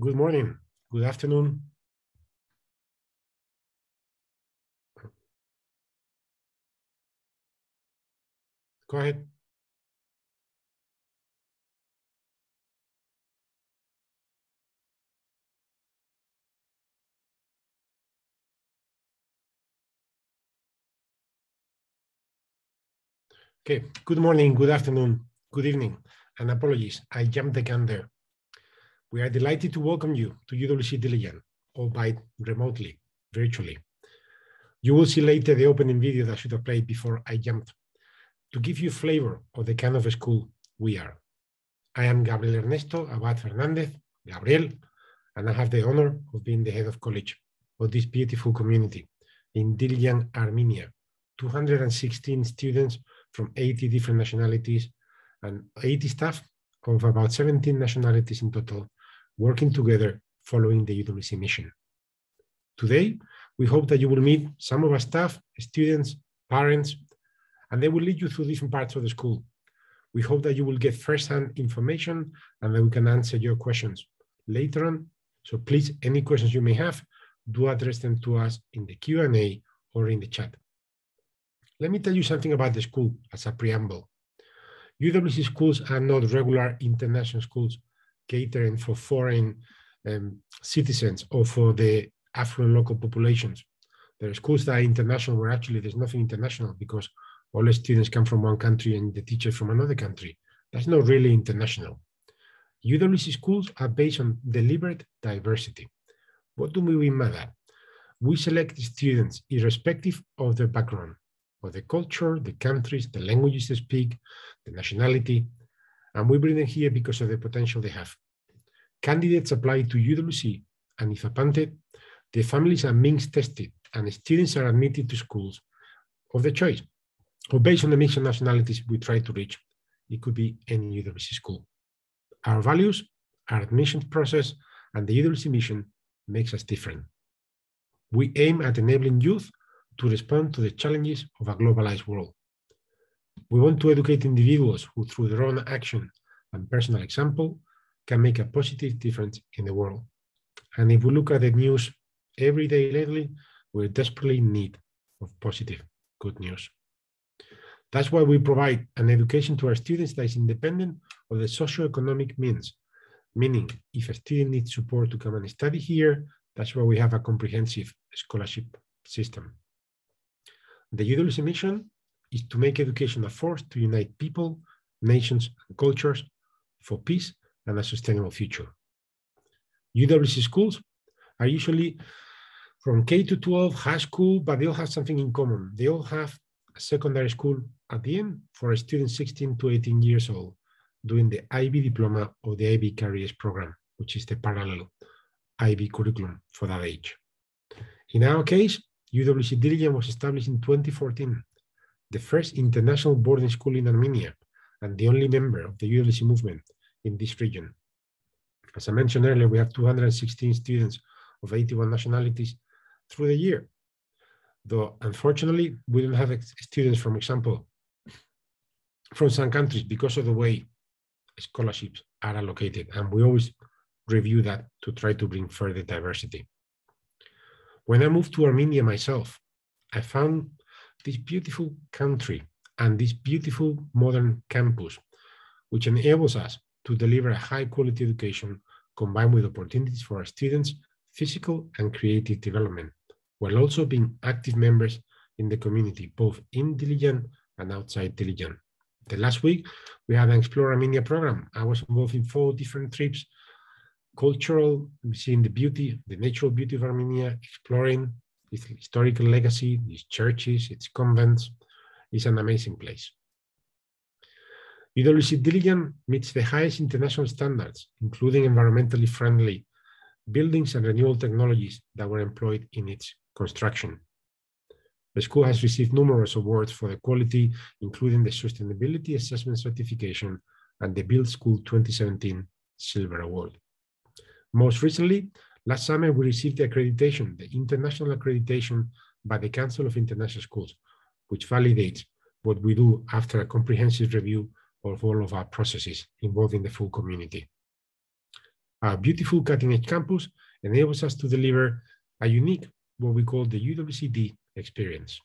Good morning. Good afternoon. Go ahead. Okay, good morning, good afternoon, good evening, and apologies, I jumped the gun there. We are delighted to welcome you to UWC Dilijan, albeit remotely, virtually. You will see later the opening video that should have played before I jumped to give you flavor of the kind of school we are. I am Gabriel Ernesto Abad Fernandez, Gabriel, and I have the honor of being the head of college of this beautiful community in Dilijan, Armenia. 216 students from 80 different nationalities and 80 staff of about 17 nationalities in total working together following the UWC mission. Today, we hope that you will meet some of our staff, students, parents, and they will lead you through different parts of the school. We hope that you will get first-hand information and that we can answer your questions later on. So please, any questions you may have, do address them to us in the Q&A or in the chat. Let me tell you something about the school as a preamble. UWC schools are not regular international schools catering for foreign um, citizens or for the affluent local populations. There are schools that are international where actually there's nothing international because all the students come from one country and the teachers from another country. That's not really international. UWC schools are based on deliberate diversity. What do we mean by that? We select students irrespective of their background of the culture, the countries, the languages they speak, the nationality, and we bring them here because of the potential they have. Candidates apply to UWC, and if appointed, the families are means tested, and students are admitted to schools of their choice, or based on the mix of nationalities we try to reach. It could be any UWC school. Our values, our admissions process, and the UWC mission makes us different. We aim at enabling youth to respond to the challenges of a globalized world. We want to educate individuals who, through their own action and personal example, can make a positive difference in the world. And if we look at the news every day lately, we're desperately in need of positive, good news. That's why we provide an education to our students that is independent of the socioeconomic means. Meaning, if a student needs support to come and study here, that's why we have a comprehensive scholarship system. The UWC mission is to make education a force to unite people, nations, and cultures for peace and a sustainable future. UWC schools are usually from K to 12, high school, but they all have something in common. They all have a secondary school at the end for a student 16 to 18 years old doing the IB diploma or the IB careers program, which is the parallel IB curriculum for that age. In our case, UWC Dilijan was established in 2014, the first international boarding school in Armenia and the only member of the UWC movement in this region. As I mentioned earlier, we have 216 students of 81 nationalities through the year. Though unfortunately, we don't have students, for example, from some countries because of the way scholarships are allocated. And we always review that to try to bring further diversity. When I moved to Armenia myself, I found this beautiful country and this beautiful modern campus, which enables us to deliver a high quality education combined with opportunities for our students' physical and creative development, while also being active members in the community, both in Dilijan and outside Dilijan. The last week, we had an Explore Armenia program. I was involved in four different trips cultural, seeing the beauty, the natural beauty of Armenia, exploring its historical legacy, its churches, its convents. is an amazing place. UWC Dilijan meets the highest international standards, including environmentally friendly buildings and renewable technologies that were employed in its construction. The school has received numerous awards for the quality, including the Sustainability Assessment Certification and the Build School 2017 Silver Award. Most recently, last summer, we received the accreditation, the international accreditation by the Council of International Schools, which validates what we do after a comprehensive review of all of our processes involving the full community. Our beautiful cutting edge campus enables us to deliver a unique, what we call the UWCD experience.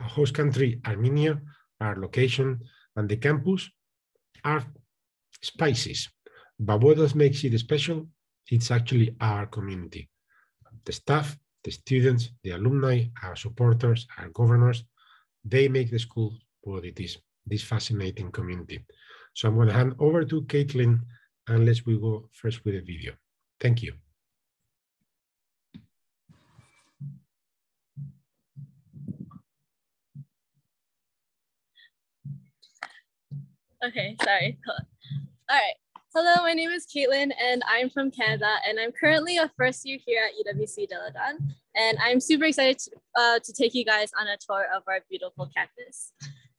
Our host country, Armenia, our location, and the campus are spices. But what else makes it special? It's actually our community. The staff, the students, the alumni, our supporters, our governors, they make the school what it is, this fascinating community. So I'm going to hand over to Caitlin unless we go first with the video. Thank you. Okay, sorry. All right. Hello, my name is Caitlin and I'm from Canada and I'm currently a first year here at UWC Dilijan. And I'm super excited to, uh, to take you guys on a tour of our beautiful campus.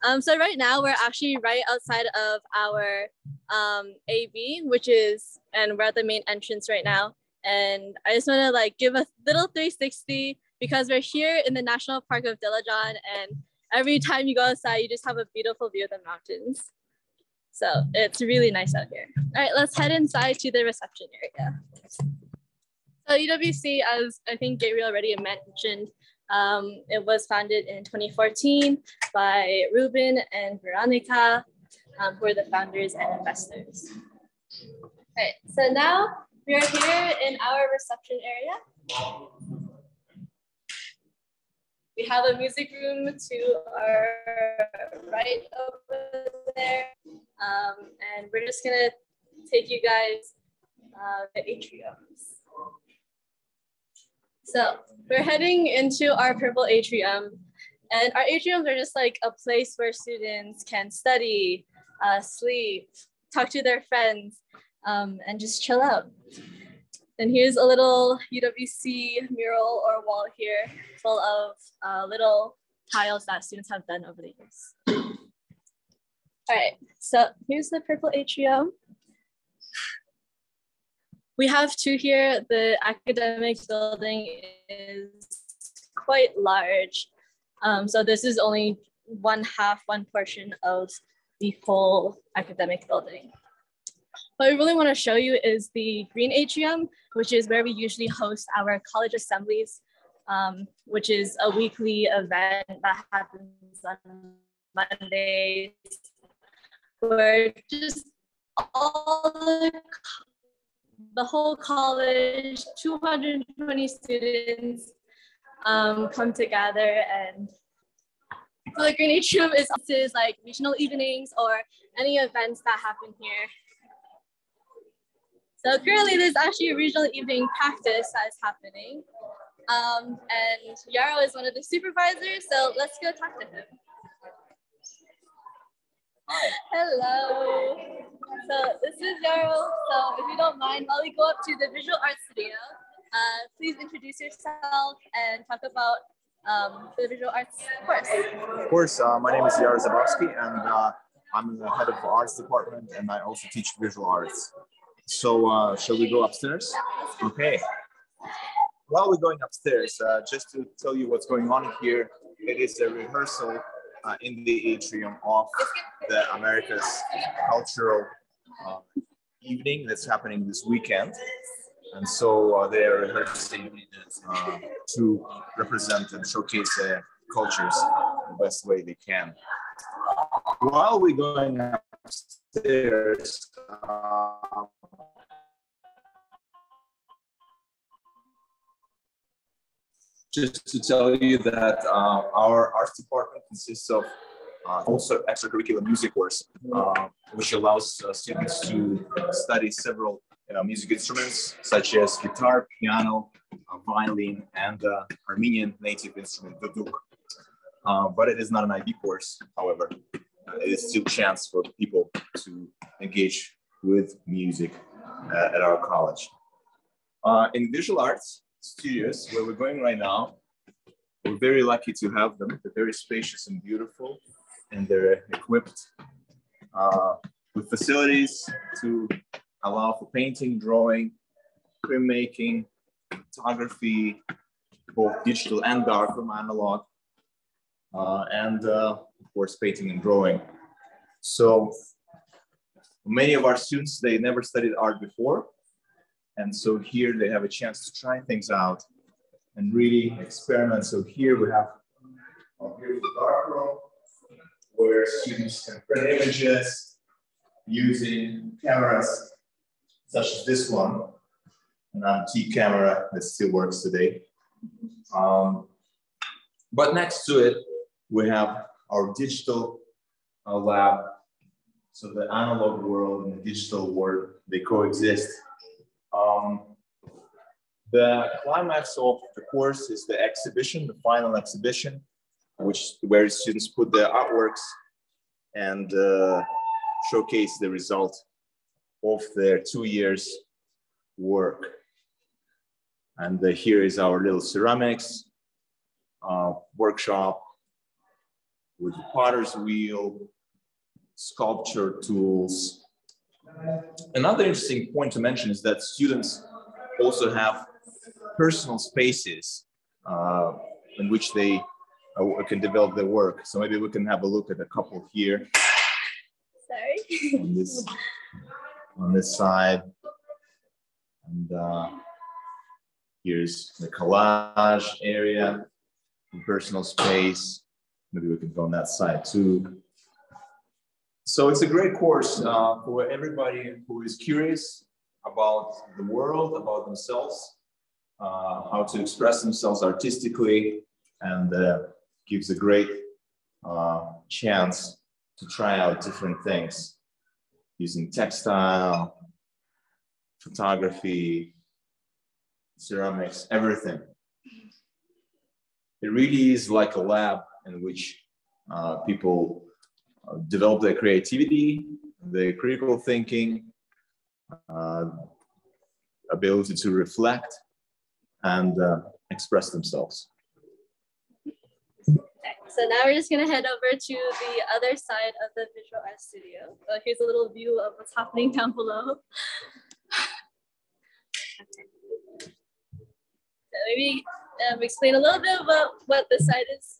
Um, so right now we're actually right outside of our um, AB, which is, and we're at the main entrance right now. And I just wanna like give a little 360 because we're here in the National Park of Dilijan and every time you go outside, you just have a beautiful view of the mountains. So it's really nice out here. All right, let's head inside to the reception area. So UWC, as I think Gabriel already mentioned, um, it was founded in 2014 by Ruben and Veronica, um, who are the founders and investors. All right, so now we are here in our reception area. We have a music room to our right over there. Um, and we're just gonna take you guys uh, the atriums. So we're heading into our purple atrium and our atriums are just like a place where students can study, uh, sleep, talk to their friends, um, and just chill out. And here's a little UWC mural or wall here full of uh, little tiles that students have done over the years. All right, so here's the purple atrium. We have two here. The academic building is quite large. Um, so this is only one half, one portion of the whole academic building. What I really want to show you is the green atrium, which is where we usually host our college assemblies, um, which is a weekly event that happens on Mondays, where just all the the whole college, 220 students um, come together and so the Green Atrium is, is like regional evenings or any events that happen here. So currently there's actually a regional evening practice that is happening. Um, and Yarrow is one of the supervisors, so let's go talk to him. Hi. Hello. So this is Yarrow. So if you don't mind, while we go up to the visual arts studio, uh, please introduce yourself and talk about um, the visual arts course. Of course, uh, my name is Yarrow Zabowski and uh, I'm the head of the arts department and I also teach visual arts. So uh, shall we go upstairs? Okay. While we're going upstairs, uh, just to tell you what's going on here, it is a rehearsal uh, in the atrium of the America's cultural uh, evening that's happening this weekend. And so uh, they are rehearsing uh, to represent and showcase their cultures the best way they can. While we're going upstairs, just to tell you that uh, our arts department consists of uh, also extracurricular music course, uh, which allows uh, students to study several uh, music instruments such as guitar, piano, uh, violin, and Armenian native instrument, duduk. but it is not an IB course, however. it is still chance for people to engage with music at our college. in visual arts, studios where we're going right now. We're very lucky to have them. They're very spacious and beautiful, and they're equipped uh, with facilities to allow for painting, drawing, printmaking, photography, both digital and darkroom analog, uh, and uh, of course painting and drawing. So Many of our students, they never studied art before. And so here they have a chance to try things out and really experiment. So here we have, oh, here's the dark room where students can print images using cameras such as this one, an antique camera that still works today. Um, but next to it, we have our digital uh, lab. So the analog world and the digital world, they coexist. Um, the climax of the course is the exhibition, the final exhibition, which where students put their artworks and uh, showcase the result of their two years work. And uh, here is our little ceramics uh, workshop with the potter's wheel, sculpture tools. Another interesting point to mention is that students also have personal spaces uh, in which they uh, can develop their work. So maybe we can have a look at a couple here. Sorry. on this, on this side. And uh, here's the collage area, personal space. Maybe we can go on that side too. So it's a great course uh, for everybody who is curious about the world, about themselves, uh, how to express themselves artistically, and uh, gives a great uh, chance to try out different things using textile, photography, ceramics, everything. It really is like a lab in which uh, people develop their creativity, their critical thinking, uh, ability to reflect and uh, express themselves. So now we're just gonna head over to the other side of the visual art studio. So here's a little view of what's happening down below. So maybe um, explain a little bit about what this side is.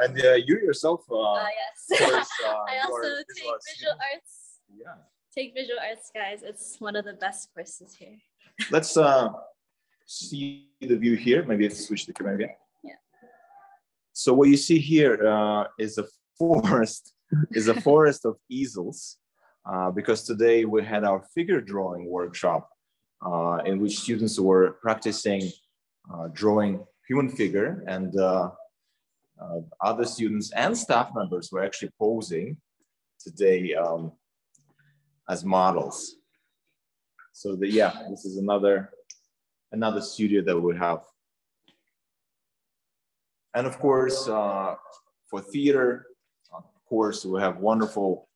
And uh, you yourself, uh, Uh, yes. course, I also are take visual student. arts. yeah. Take visual arts, guys. It's one of the best courses here. Let's uh, see the view here. Maybe let's switch the camera again. Yeah. So what you see here uh, is a forest, is a forest of easels, uh, because today we had our figure drawing workshop, uh, in which students were practicing uh, drawing human figure, and uh, other students and staff members were actually posing today um, as models. So the, yeah, this is another another studio that we have. And of course, uh, for theater, of course, we have wonderful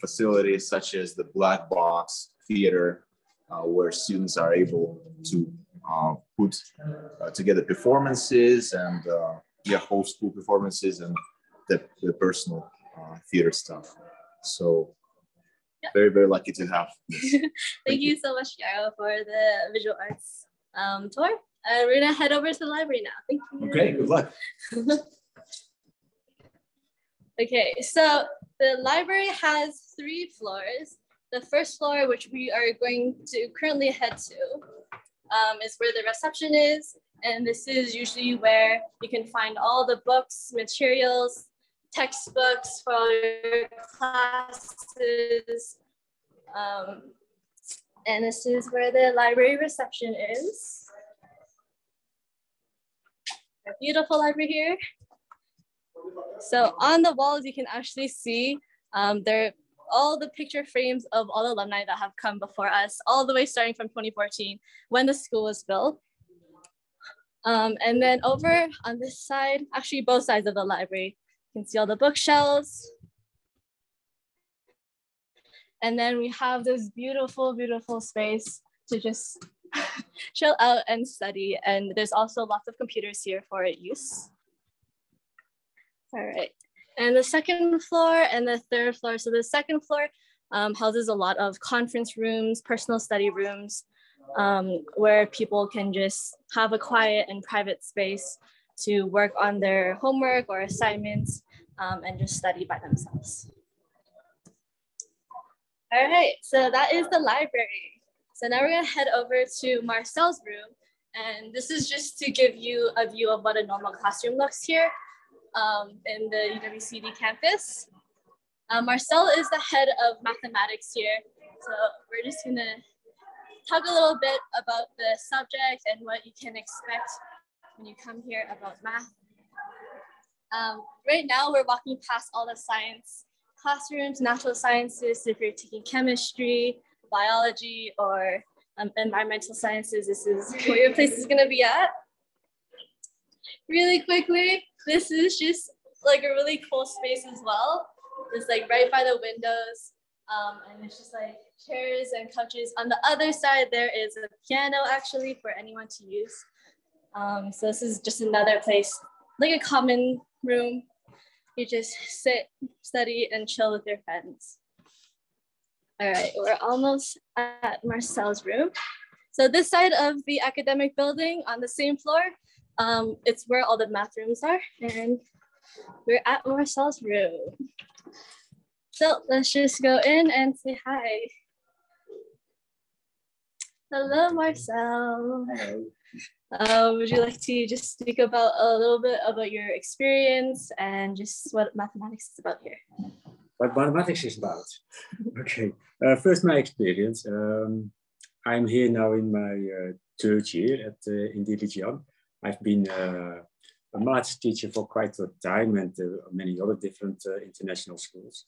facilities such as the Black Box Theater, uh, where students are able to uh, put uh, together performances and uh, yeah, host school performances and the, the personal uh, theater stuff. So very, very lucky to have this. Thank you so much, Yaro, for the visual arts um, tour. Uh, we're gonna head over to the library now. Thank you. Okay, good luck. Okay, so the library has three floors. The first floor, which we are going to currently head to, um, is where the reception is. And this is usually where you can find all the books, materials, textbooks for your classes. Um, and this is where the library reception is. A beautiful library here. So on the walls, you can actually see um, there all the picture frames of all the alumni that have come before us, all the way starting from 2014 when the school was built. Um, and then over on this side, actually both sides of the library, you can see all the bookshelves. And then we have this beautiful, beautiful space to just chill out and study. And there's also lots of computers here for use. All right. And the second floor and the third floor. So the second floor um, houses a lot of conference rooms, personal study rooms, um, where people can just have a quiet and private space to work on their homework or assignments um, and just study by themselves. All right, so that is the library. So now we're gonna head over to Marcel's room. And this is just to give you a view of what a normal classroom looks here um, in the UWCD campus. Uh, Marcel is the head of mathematics here. So we're just gonna talk a little bit about the subject and what you can expect when you come here about math. Um, right now, we're walking past all the science classrooms, natural sciences, if you're taking chemistry, biology, or um, environmental sciences, this is where your place is gonna be at. Really quickly, this is just like a really cool space as well. It's like right by the windows. Um, and it's just like chairs and couches. On the other side, there is a piano actually for anyone to use. Um, so this is just another place, like a common room. You just sit, study, and chill with your friends. All right, we're almost at Marcel's room. So this side of the academic building on the same floor, um, it's where all the math rooms are. And we're at Marcel's room. So let's just go in and say hi. Hello, Marcel. Hello. Uh, would you like to just speak about a little bit about your experience and just what mathematics is about here? What mathematics is about? okay, uh, first my experience. Um, I'm here now in my uh, third year at uh, in Dilijan. I've been uh, a maths teacher for quite a time and uh, many other different uh, international schools.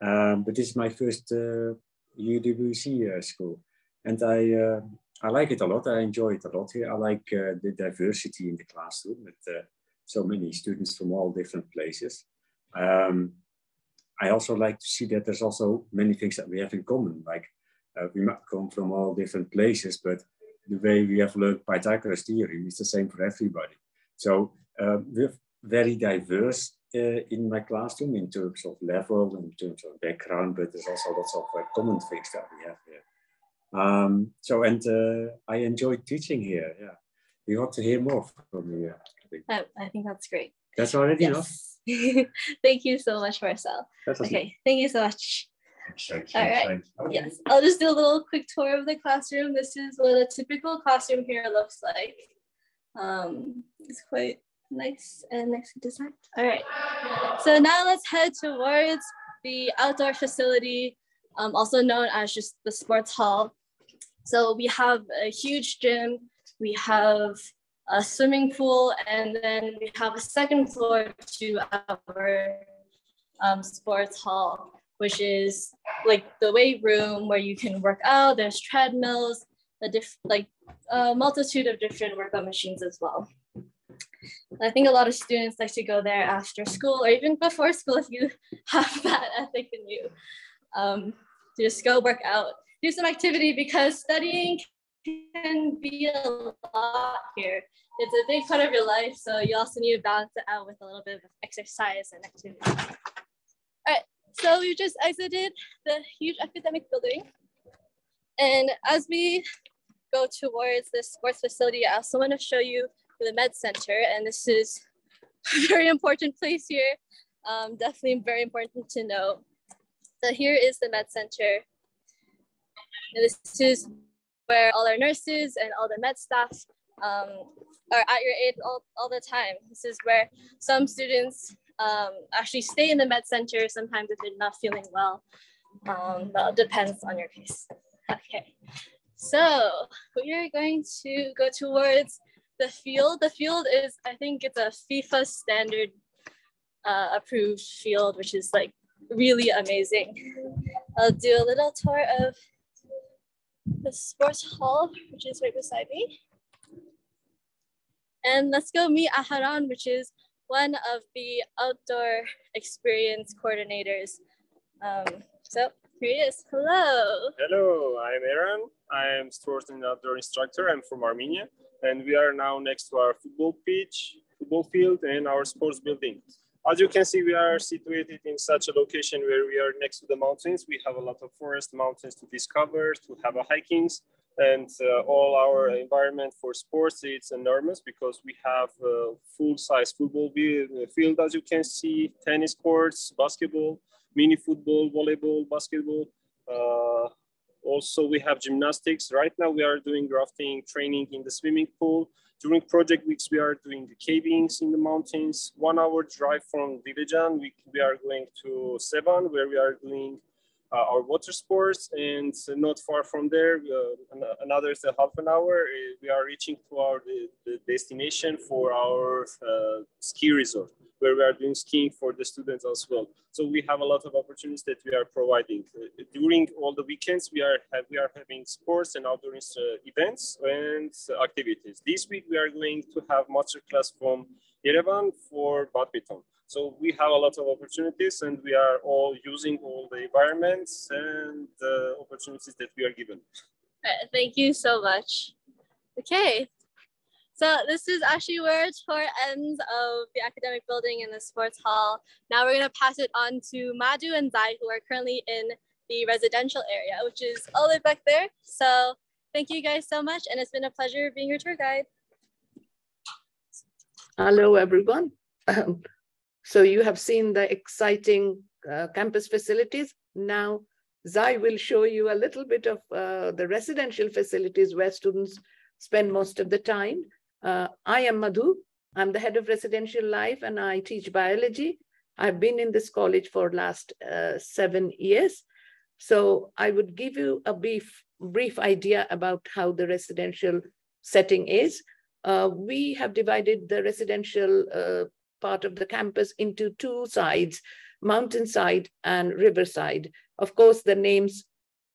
Um, but this is my first UWC school, and I I like it a lot. I enjoy it a lot here. I like the diversity in the classroom with so many students from all different places. Um, I also like to see that there's also many things that we have in common. Like uh, we might come from all different places, but the way we have learned Pythagoras theorem is the same for everybody. So we're very diverse uh, in my classroom in terms of level, in terms of background, but there's also lots of uh, common things that we have here. Um, so, and uh, I enjoy teaching here. Yeah, we want to hear more from you. I think, I, I think that's great. That's already yes. enough. Thank you so much, Marcel. That's okay. okay. Thank you so much. All right. Yes, I'll just do a little quick tour of the classroom. This is what a typical classroom here looks like. Um, it's quite nice and nicely designed. All right, so now let's head towards the outdoor facility, um, also known as just the sports hall. So we have a huge gym, we have a swimming pool, and then we have a second floor to our um, sports hall, which is like the weight room where you can work out. There's treadmills, a diff- like a multitude of different workout machines as well. I think a lot of students like to go there after school or even before school if you have that ethic in you. Um, to just go work out, do some activity because studying can be a lot here. It's a big part of your life, so you also need to balance it out with a little bit of exercise and activity. All right, so we just exited the huge academic building. And as we go towards the sports facility, I also want to show you the med center. And this is a very important place here. Um, definitely very important to know. So here is the med center. And this is where all our nurses and all the med staff um, are at your aid all, all the time. This is where some students um, actually stay in the med center sometimes if they're not feeling well. Um, it depends on your case. Okay, so we are going to go towards the field, the field is, I think it's a FIFA standard uh, approved field, which is like really amazing. I'll do a little tour of the sports hall, which is right beside me. And let's go meet Aharon, which is one of the outdoor experience coordinators. Um, so here he is. Hello. Hello, I'm Aaron. I'm sports and outdoor instructor. I'm from Armenia and we are now next to our football pitch, football field, and our sports building. As you can see, we are situated in such a location where we are next to the mountains. We have a lot of forest mountains to discover, to have a hikings, and uh, all our environment for sports it's enormous because we have a full-size football field, as you can see, tennis courts, basketball, mini football, volleyball, basketball, Uh, also, we have gymnastics. Right now, we are doing rafting training in the swimming pool. During project weeks, we are doing the cavings in the mountains. One hour drive from Dilijan, we, we are going to Sevan, where we are doing our water sports. And not far from there, uh, another half an hour, uh, we are reaching to our destination for our uh, ski resort where we are doing skiing for the students as well. So we have a lot of opportunities that we are providing. Uh, during all the weekends, we are, have, we are having sports and outdoor uh, events and activities. This week, we are going to have master class from Yerevan for badminton. So we have a lot of opportunities and we are all using all the environments and the opportunities that we are given. Uh, thank you so much. Okay, so this is actually where tour ends of the academic building in the sports hall. Now we're gonna pass it on to Madhu and Zai, who are currently in the residential area, which is all the way back there. So thank you guys so much. And it's been a pleasure being your tour guide. Hello, everyone. Um, so you have seen the exciting uh, campus facilities. Now, Zai will show you a little bit of uh, the residential facilities where students spend most of the time. Uh, I am Madhu. I'm the head of residential life and I teach biology. I've been in this college for last uh, seven years. So I would give you a brief, brief idea about how the residential setting is. Uh, we have divided the residential uh, part of the campus into two sides, mountainside and riverside. Of course, the names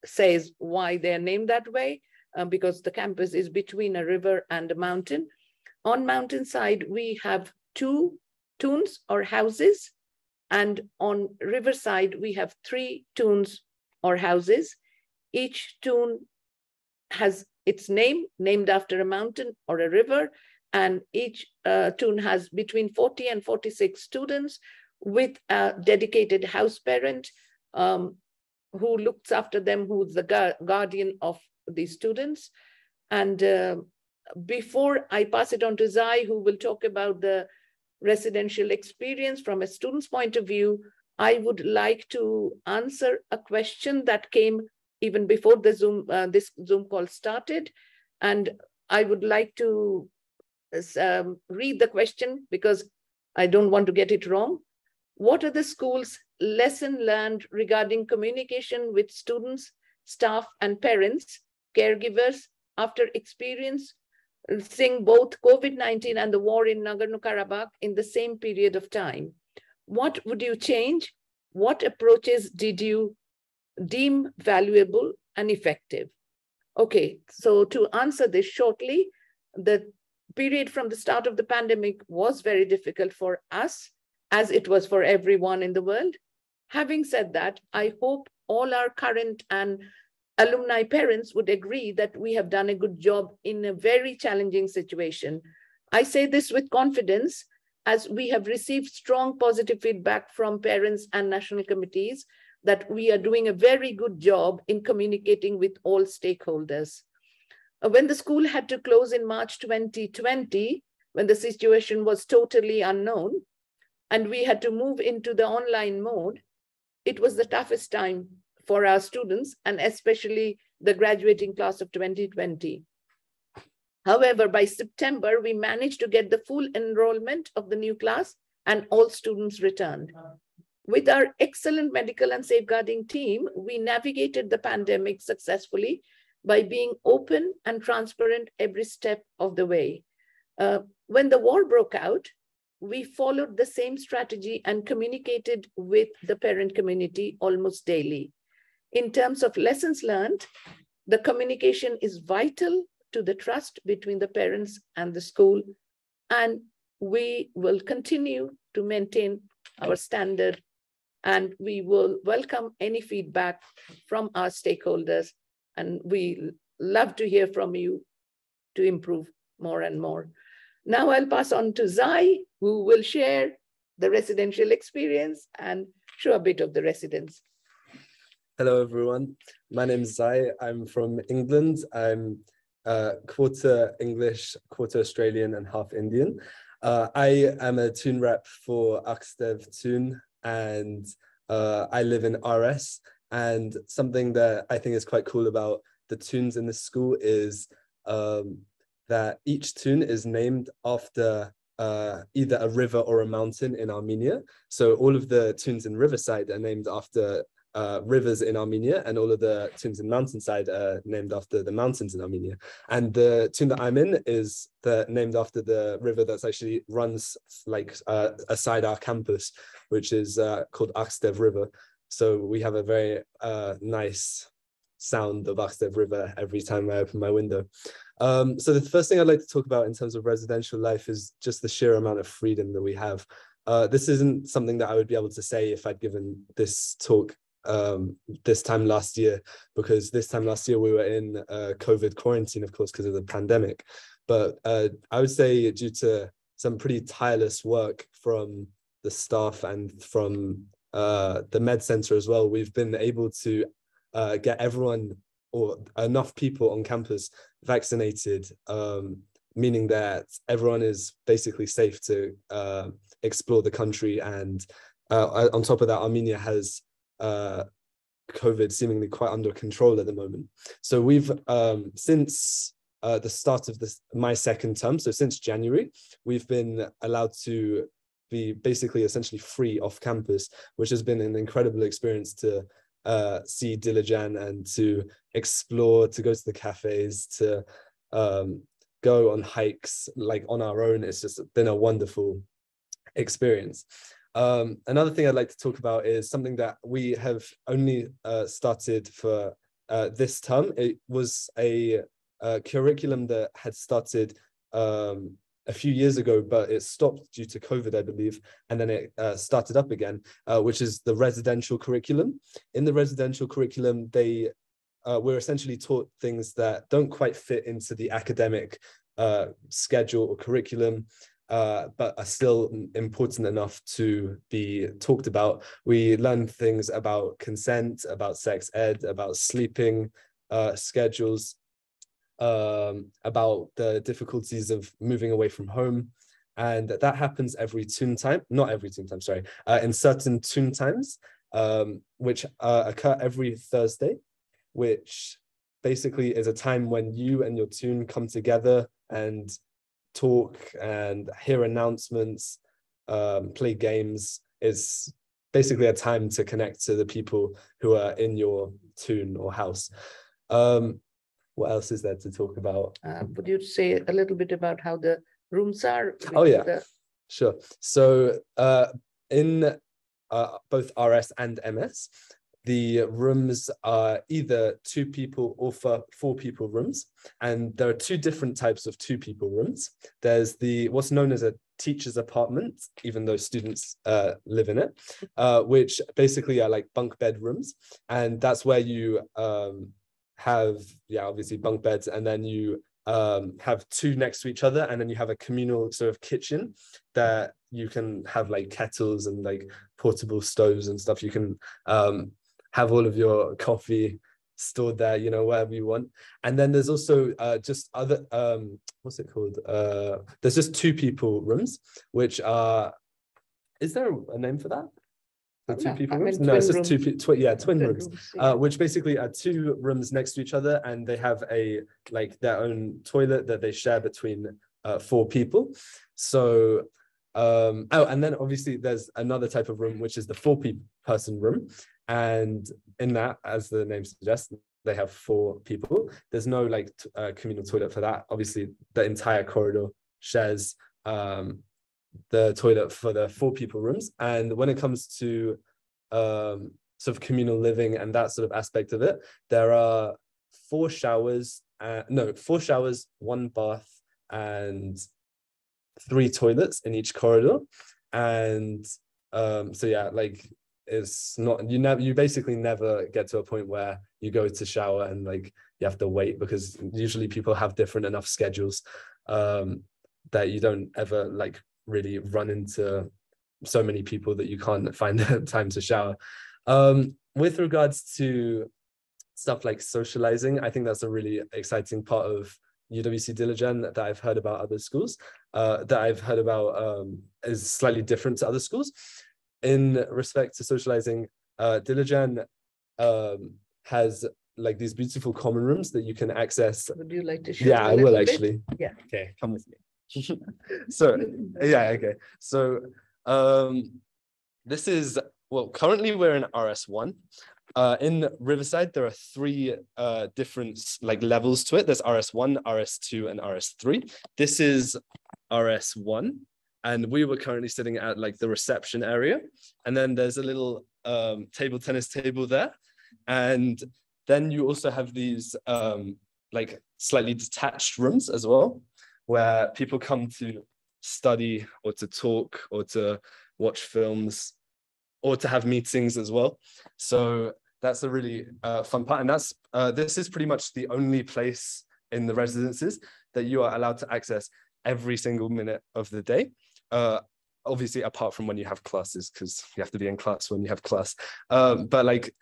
says why they're named that way, uh, because the campus is between a river and a mountain. On mountainside, we have two tuns or houses, and on riverside, we have three tuns or houses. Each tune has its name, named after a mountain or a river, and each uh, tune has between 40 and 46 students with a dedicated house parent um, who looks after them, who's the gu guardian of the students. And uh, before I pass it on to Zai, who will talk about the residential experience from a student's point of view, I would like to answer a question that came even before the Zoom, uh, this Zoom call started. And I would like to um, read the question because I don't want to get it wrong. What are the school's lesson learned regarding communication with students, staff, and parents, caregivers after experience seeing both COVID-19 and the war in Nagorno-Karabakh in the same period of time. What would you change? What approaches did you deem valuable and effective? Okay, so to answer this shortly, the period from the start of the pandemic was very difficult for us, as it was for everyone in the world. Having said that, I hope all our current and alumni parents would agree that we have done a good job in a very challenging situation. I say this with confidence as we have received strong positive feedback from parents and national committees that we are doing a very good job in communicating with all stakeholders. Uh, when the school had to close in March 2020, when the situation was totally unknown, and we had to move into the online mode, it was the toughest time for our students and especially the graduating class of 2020. However, by September, we managed to get the full enrollment of the new class and all students returned. With our excellent medical and safeguarding team, we navigated the pandemic successfully by being open and transparent every step of the way. Uh, when the war broke out, we followed the same strategy and communicated with the parent community almost daily in terms of lessons learned, the communication is vital to the trust between the parents and the school. And we will continue to maintain our standard and we will welcome any feedback from our stakeholders. And we love to hear from you to improve more and more. Now I'll pass on to Zai, who will share the residential experience and show a bit of the residence. Hello, everyone. My name is Zai. I'm from England. I'm uh, quarter English, quarter Australian, and half Indian. Uh, I am a tune rep for Akstev Tune, and uh, I live in RS. And something that I think is quite cool about the tunes in this school is um, that each tune is named after uh, either a river or a mountain in Armenia. So all of the tunes in Riverside are named after uh, rivers in Armenia, and all of the tunes in Mountainside are named after the mountains in Armenia. And the tune that I'm in is the, named after the river that's actually runs like uh, aside our campus, which is uh, called Akhstev River. So we have a very uh, nice sound of Akhstev River every time I open my window. Um, so the first thing I'd like to talk about in terms of residential life is just the sheer amount of freedom that we have. Uh, this isn't something that I would be able to say if I'd given this talk um, this time last year, because this time last year we were in uh, COVID quarantine, of course, because of the pandemic. But uh, I would say due to some pretty tireless work from the staff and from uh, the med center as well, we've been able to uh, get everyone or enough people on campus vaccinated, um, meaning that everyone is basically safe to uh, explore the country. And uh, on top of that, Armenia has uh, COVID seemingly quite under control at the moment. So we've um, since uh, the start of this my second term, so since January, we've been allowed to be basically essentially free off campus, which has been an incredible experience to uh, see Dilijan and to explore, to go to the cafes, to um, go on hikes like on our own. It's just been a wonderful experience. Um, another thing I'd like to talk about is something that we have only uh, started for uh, this term. It was a, a, curriculum that had started um, a few years ago, but it stopped due to COVID, I believe, and then it uh, started up again, uh, which is the residential curriculum. In the residential curriculum, they uh, we're essentially taught things that don't quite fit into the academic uh, schedule or curriculum. Uh, but are still important enough to be talked about. We learn things about consent, about sex ed, about sleeping uh, schedules, um, about the difficulties of moving away from home. And that happens every tune time, not every tune time, sorry, uh, in certain tune times, um, which uh, occur every Thursday, which basically is a time when you and your tune come together and talk and hear announcements, um, play games. It's basically a time to connect to the people who are in your tune or house. Um, what else is there to talk about? Uh, would you say a little bit about how the rooms are? Oh yeah, the... sure. So uh, in uh, both RS and MS, the rooms are either two people or four, four people rooms. And there are two different types of two people rooms. There's the what's known as a teacher's apartment, even though students uh, live in it, uh, which basically are like bunk bed rooms. And that's where you um, have, yeah, obviously bunk beds, and then you um, have two next to each other, and then you have a communal sort of kitchen that you can have like kettles and like portable stoves and stuff. You can um, have all of your coffee stored there, you know, wherever you want. And then there's also uh, just other, um, what's it called? Uh, there's just two people rooms, which are, is there a name for that? Two people rooms? No, it's just two, tw yeah, twin, rooms, rooms yeah. Uh, which basically are two rooms next to each other, and they have a like their own toilet that they share between uh, four people. So, um, oh, and then obviously there's another type of room which is the four people person room, and in that, as the name suggests, they have four people. There's no like uh, communal toilet for that. Obviously, the entire corridor shares um, the toilet for the four people rooms. And when it comes to um, sort of communal living and that sort of aspect of it, there are four showers, uh, no, four showers, one bath, and three toilets in each corridor. And um, so yeah, like it's not you never you basically never get to a point where you go to shower and like you have to wait because usually people have different enough schedules um, that you don't ever like really run into so many people that you can't find the time to shower. Um, with regards to stuff like socializing, I think that's a really exciting part of UWC Dilijan that I've heard about other schools, uh, that I've heard about um, is slightly different to other schools. In respect to socializing, uh, Dilijan um, has like these beautiful common rooms that you can access. Would you like to show? Yeah, a I will bit? actually. Yeah. Okay, come with me. so yeah, okay. So um, this is well, currently we're in RS1. Uh, in Riverside, there are three uh, different like levels to it. There's RS1, RS2, and RS3. This is RS1, and we were currently sitting at like the reception area. And then there's a little um, table tennis table there. And then you also have these um, like slightly detached rooms as well, where people come to study or to talk or to watch films or to have meetings as well. So that's a really uh, fun part. And that's uh, this is pretty much the only place in the residences that you are allowed to access every single minute of the day. Uh, obviously, apart from when you have classes, because you have to be in class when you have class. Um, but like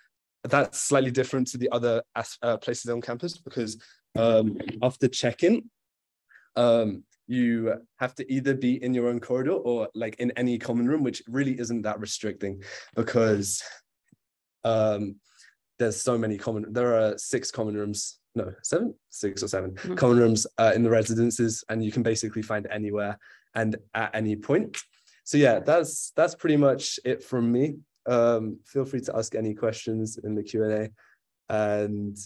that's slightly different to the other uh, places on campus because um, after check-in, um, you have to either be in your own corridor or like in any common room, which really isn't that restricting because um, there's so many common, there are six common rooms, no, seven, six or seven Mhm. common rooms uh, in the residences, and you can basically find anywhere and at any point. So yeah, that's that's pretty much it from me. Um, feel free to ask any questions in the Q and A, and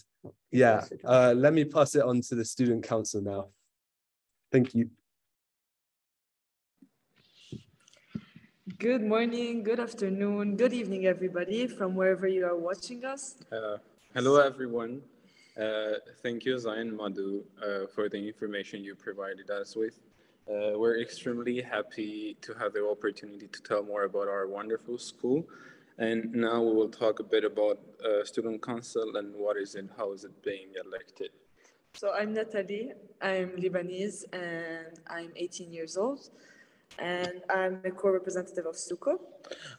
yeah, uh, let me pass it on to the student council now. Thank you. Good morning, good afternoon, good evening, everybody, from wherever you are watching us. Uh, hello, everyone. Uh, thank you, Zain Madhu, uh, for the information you provided us with. Uh, we're extremely happy to have the opportunity to tell more about our wonderful school. And now we will talk a bit about uh, student council and what is it, how is it being elected. So I'm Natalie, I'm Lebanese, and I'm 18 years old, and I'm a co-representative of StuCo.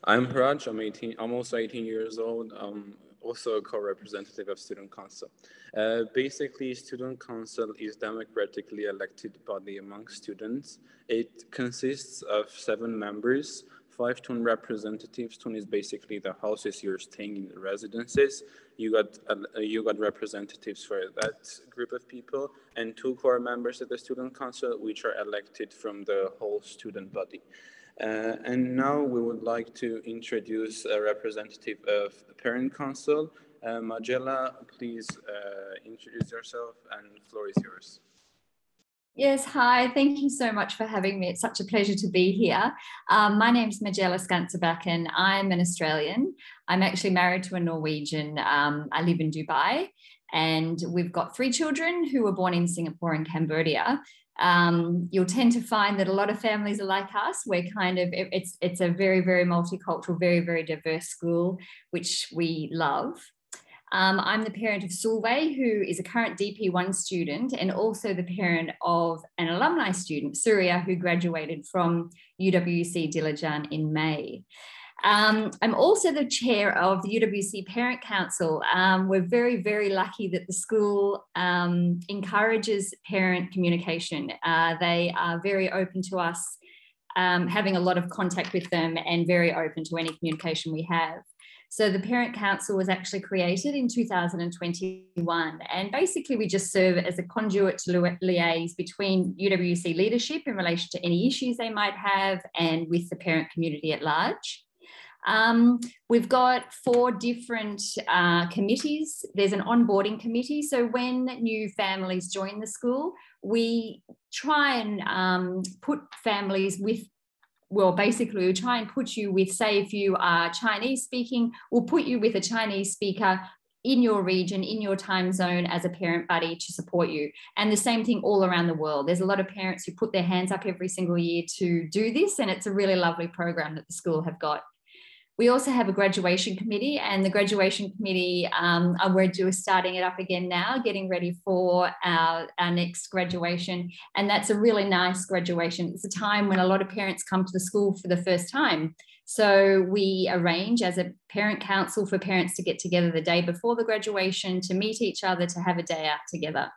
I'm Haraj. I'm 18, I'm also 18 years old. I'm also a co-representative of Student Council. Uh, basically, Student Council is democratically elected body among students. It consists of seven members, five tune representatives. Tune is basically the houses you're staying in the residences. You got uh, you got representatives for that group of people, and two core members of the Student Council, which are elected from the whole student body. Uh, and now we would like to introduce a representative of the Parent Council. Uh, Majella, please uh, introduce yourself and floor is yours. Yes, hi. Thank you so much for having me. It's such a pleasure to be here. Um, my name's Majella Skanserbach and I'm an Australian. I'm actually married to a Norwegian. Um, I live in Dubai and we've got three children who were born in Singapore and Cambodia. Um, you'll tend to find that a lot of families are like us. We're kind of it- it's it's a very very multicultural, very very diverse school, which we love. Um, I'm the parent of Solveig, who is a current DP1 student and also the parent of an alumni student, Surya, who graduated from UWC Dilijan in May. Um, I'm also the chair of the UWC Parent Council. Um, we're very, very lucky that the school um, encourages parent communication. Uh, they are very open to us um, having a lot of contact with them and very open to any communication we have. So the Parent Council was actually created in 2021. And basically, we just serve as a conduit to liaise between UWC leadership in relation to any issues they might have and with the parent community at large. Um, we've got four different uh, committees. There's an onboarding committee. So when new families join the school, we try and um, put families with well, basically, we try and put you with, say, if you are Chinese speaking, we'll put you with a Chinese speaker in your region, in your time zone as a parent buddy to support you. And the same thing all around the world. There's a lot of parents who put their hands up every single year to do this, and it's a really lovely program that the school have got. We also have a graduation committee, and the graduation committee, um, uh, we're just starting it up again now, getting ready for our, our next graduation. And that's a really nice graduation. It's a time when a lot of parents come to the school for the first time. So we arrange as a parent council for parents to get together the day before the graduation to meet each other, to have a day out together.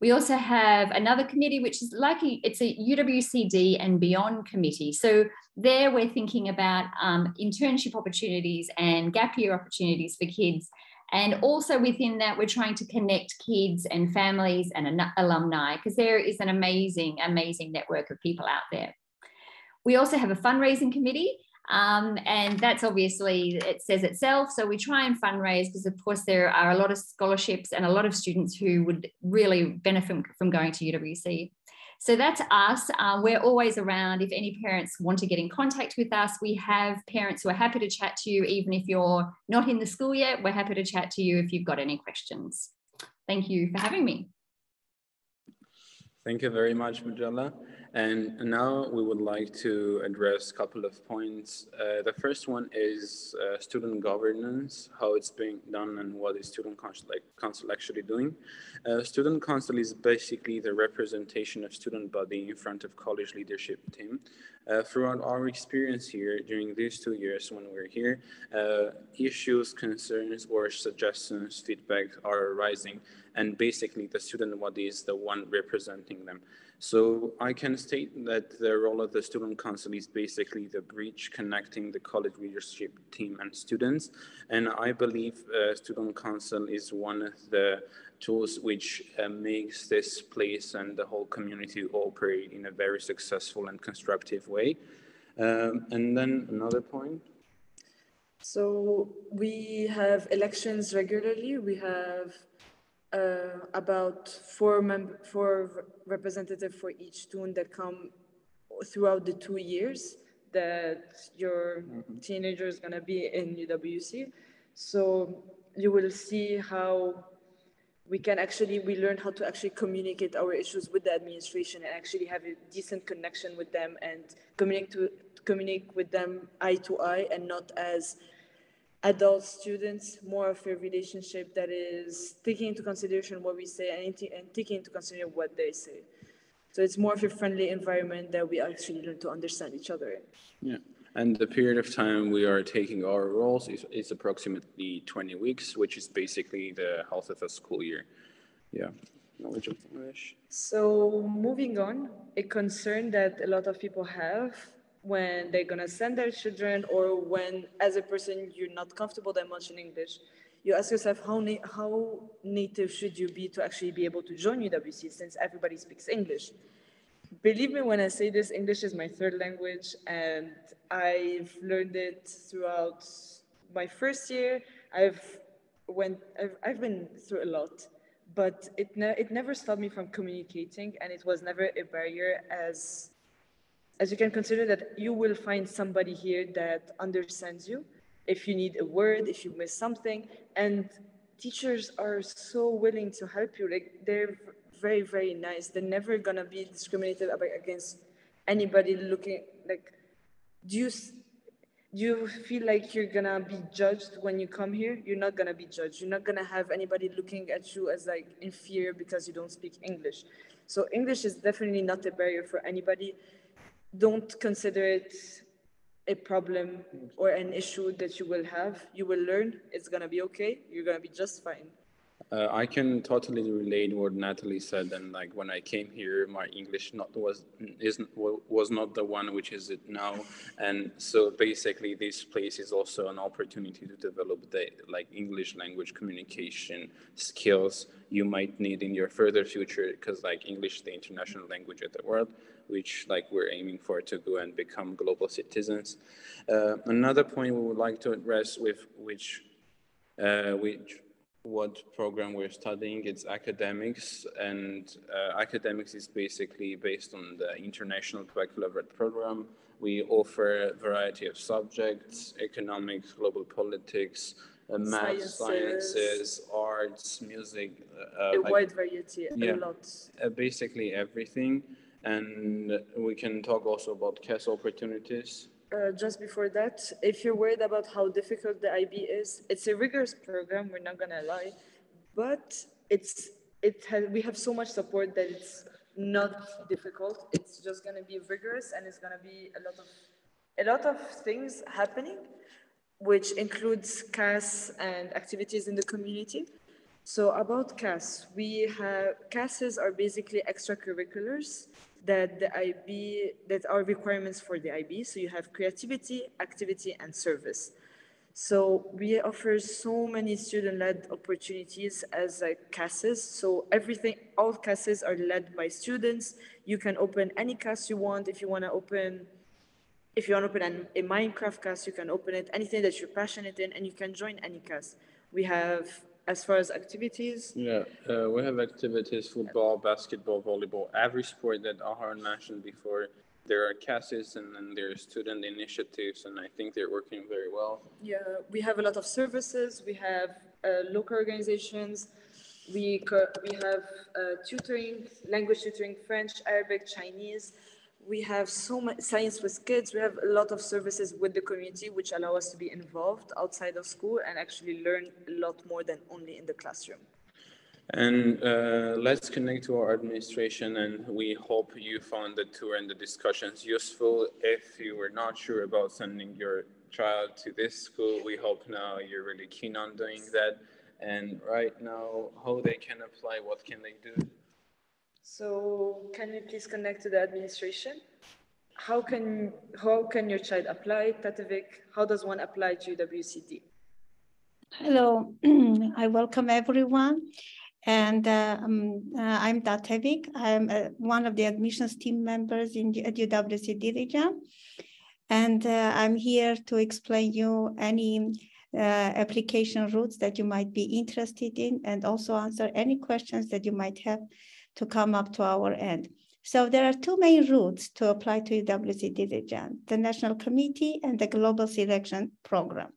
We also have another committee, which is like a, it's a UWCD and beyond committee. So there we're thinking about um, internship opportunities and gap year opportunities for kids. And also within that, we're trying to connect kids and families and alumni because there is an amazing, amazing network of people out there. We also have a fundraising committee um, and that's obviously, it says itself. So we try and fundraise because, of course, there are a lot of scholarships and a lot of students who would really benefit from going to UWC. So that's us. Uh, we're always around. If any parents want to get in contact with us, we have parents who are happy to chat to you, even if you're not in the school yet. We're happy to chat to you if you've got any questions. Thank you for having me. Thank you very much, Majella. And now we would like to address a couple of points. Uh, the first one is uh, student governance, how it's being done and what is the student council actually doing. Uh, student council is basically the representation of student body in front of college leadership team. Uh, throughout our experience here during these two years when we're here, uh, issues, concerns, or suggestions, feedback are arising, and basically the student body is the one representing them. So I can state that the role of the student council is basically the bridge connecting the college leadership team and students. And I believe uh, student council is one of the tools which uh, makes this place and the whole community operate in a very successful and constructive way. Um, and then another point. So we have elections regularly. We have uh, about four mem- four representatives for each tune that come throughout the two years that your mm-hmm. teenager is going to be in UWC. So you will see how we can actually we learn how to actually communicate our issues with the administration and actually have a decent connection with them and communicate to communicate with them eye to eye and not as adult students more of a relationship that is taking into consideration what we say and, and taking into consideration what they say. So it's more of a friendly environment that we actually learn to understand each other Yeah. And the period of time we are taking our roles is, is approximately 20 weeks, which is basically the health of a school year. Yeah. Knowledge of English. So moving on, a concern that a lot of people have when they're gonna send their children or when as a person you're not comfortable that much in English, you ask yourself how, na- how native should you be to actually be able to join UWC since everybody speaks English. Believe me when I say this, English is my third language and I've learned it throughout my first year. I've went I've, I've been through a lot, but it, ne- it never stopped me from communicating and it was never a barrier as as you can consider that you will find somebody here that understands you. If you need a word if you miss something and teachers are so willing to help you like they're very very nice. They're never gonna be discriminated against anybody looking like do you do you feel like you're gonna be judged when you come here? You're not gonna be judged. You're not gonna have anybody looking at you as like inferior because you don't speak english. So english is definitely not a barrier for anybody don't consider it a problem or an issue that you will have. You will learn. It's gonna be okay. You're gonna be just fine. Uh, I can totally relate what Natalie said, and like when I came here, my English not was isn't was not the one which is it now, and so basically this place is also an opportunity to develop the like English language communication skills you might need in your further future, because like English is the international language of the world, which like we're aiming for to go and become global citizens. Uh, another point we would like to address with which uh, which what program we're studying. It's academics, and uh, academics is basically based on the International Baccalaureate program. We offer a variety of subjects, economics, global politics, uh, math, sciences. sciences. arts, music. Uh, a wide variety, yeah, a lot. Uh, basically everything. And we can talk also about CAS opportunities uh, just before that, if you're worried about how difficult the IB is, it's a rigorous program. We're not gonna lie, but it's it has we have so much support that it's not difficult. It's just gonna be rigorous, and it's gonna be a lot of a lot of things happening, which includes CAS and activities in the community. So about CAS, we have CASs are basically extracurriculars that the IB that are requirements for the IB. So you have creativity, activity, and service. So we offer so many student-led opportunities as uh, like CASs. So everything, all CASs are led by students. You can open any CAS you want. If you want to open, if you want to open an, a Minecraft CAS, you can open it. Anything that you're passionate in, and you can join any CAS. We have as far as activities? Yeah, uh, we have activities, football, basketball, volleyball, every sport that Ahar mentioned before. There are CASs and then there are student initiatives, and I think they're working very well. Yeah, we have a lot of services. We have uh, local organizations. We, we have uh, tutoring, language tutoring, French, Arabic, Chinese we have so much science with kids. We have a lot of services with the community, which allow us to be involved outside of school and actually learn a lot more than only in the classroom. And uh, let's connect to our administration, and we hope you found the tour and the discussions useful. If you were not sure about sending your child to this school, we hope now you're really keen on doing that. And right now, how they can apply, what can they do? So can you please connect to the administration? How can, how can your child apply Tatevik? How does one apply to WCD? Hello, I welcome everyone. And uh, um, uh, I'm Tatevik. I'm uh, one of the admissions team members in at UWC Dilijan. And uh, I'm here to explain you any uh, application routes that you might be interested in and also answer any questions that you might have to come up to our end. So there are two main routes to apply to UWC Dilijan, the National Committee and the Global Selection Program.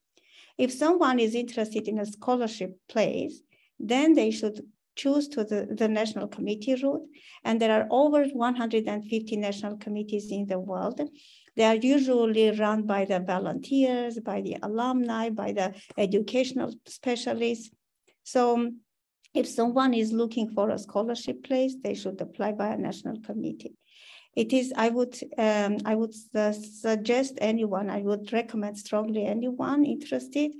If someone is interested in a scholarship place, then they should choose to the, the national committee route. And there are over 150 national committees in the world. They are usually run by the volunteers, by the alumni, by the educational specialists. So if someone is looking for a scholarship place, they should apply by a national committee. It is, I would, um, I would uh, suggest anyone, I would recommend strongly anyone interested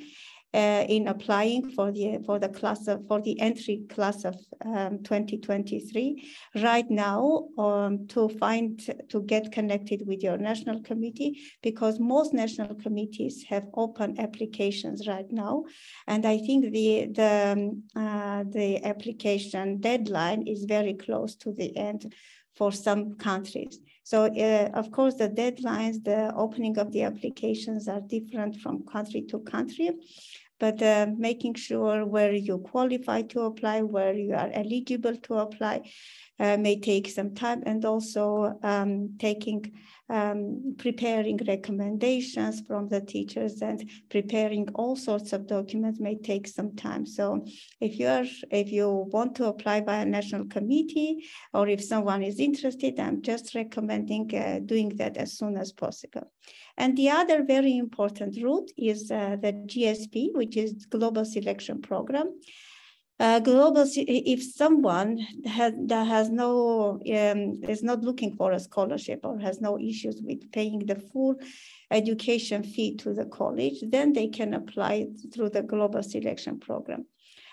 uh, in applying for the for the class of for the entry class of um, 2023 right now um, to find to get connected with your national committee because most national committees have open applications right now. And I think the the um, uh, the application deadline is very close to the end for some countries. So uh, of course the deadlines, the opening of the applications are different from country to country but uh, making sure where you qualify to apply, where you are eligible to apply uh, may take some time and also um, taking, um, preparing recommendations from the teachers and preparing all sorts of documents may take some time. So if you are, if you want to apply by a national committee or if someone is interested, I'm just recommending uh, doing that as soon as possible. And the other very important route is uh, the GSP, which is Global Selection Program. Uh, global, if someone has, that has no, um, is not looking for a scholarship or has no issues with paying the full education fee to the college, then they can apply through the global selection program.